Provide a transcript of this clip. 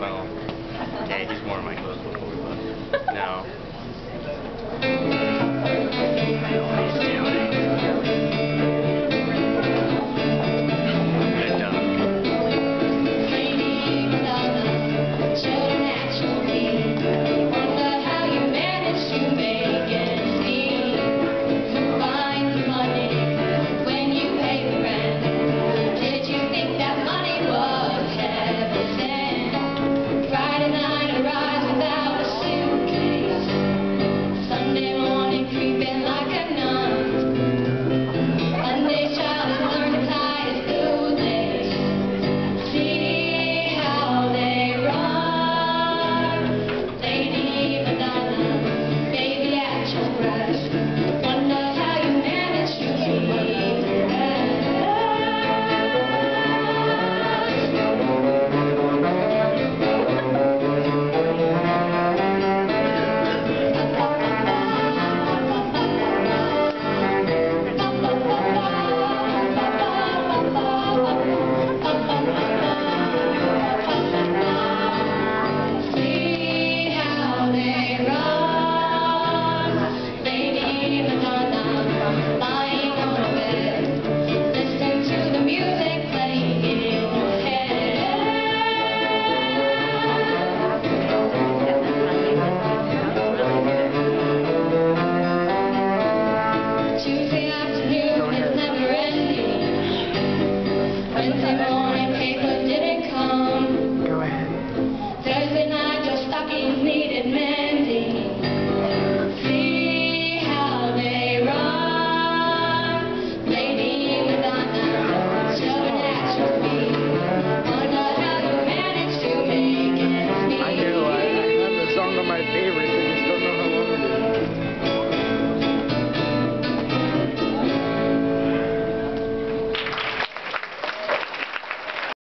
Well, okay, he's worn my clothes before, but no.